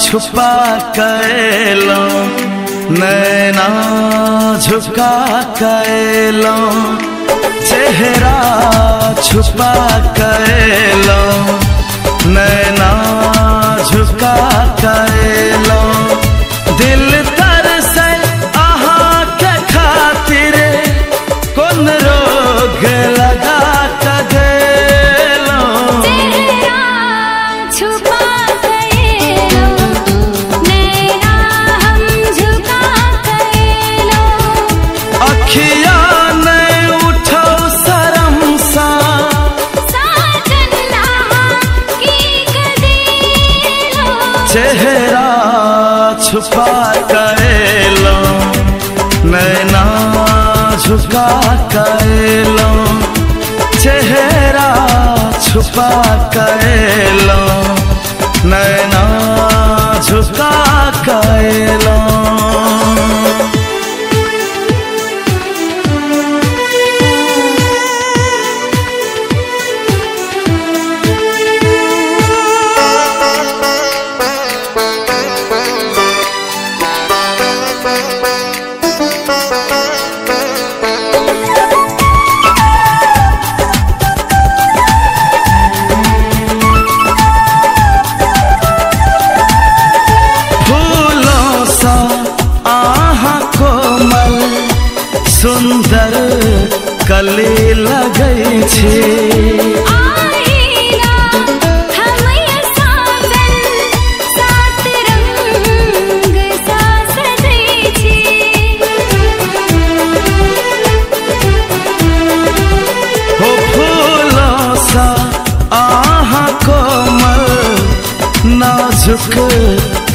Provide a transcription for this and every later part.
छुपा कैलो नैना झुका कैलो। चेहरा छुपा कैलो नैना झुका कैलो। दिल चेहरा छुपा कैलो नैना झुका कैलो चेहरा छुपा कैलो नैना झुका कैलो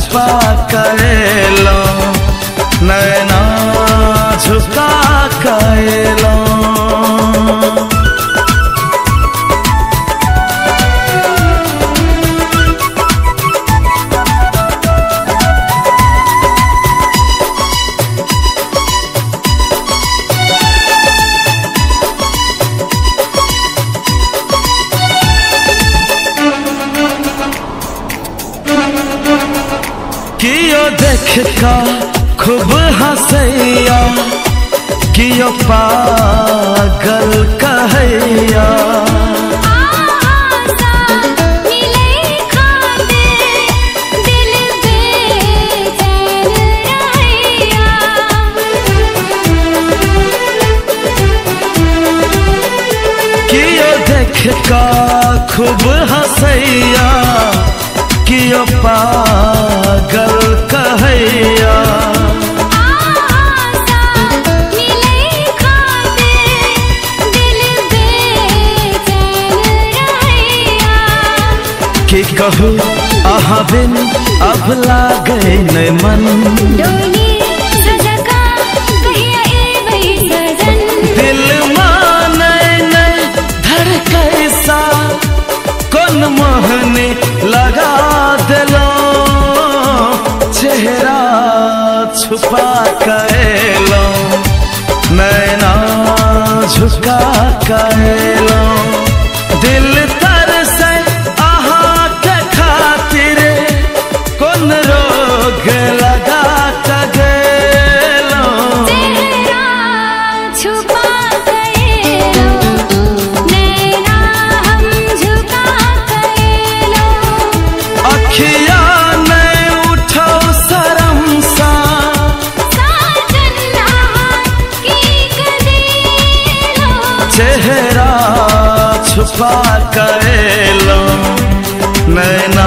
छुपा कैलो नैना झुका कैलो देख का खूब हंसैया कियो पागल कहैया। का खूब हसैया कियो पागल कहू अहाँ बिन अब लागे नै मन दिल माने नहीं कौन मोहनी लगा दिलो? चेहरा छुपा कैलो नैना झुका कैलो दिल छुपा कैलो नैना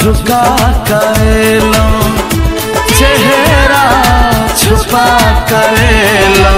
झुका कैलो चेहरा छुपा करेला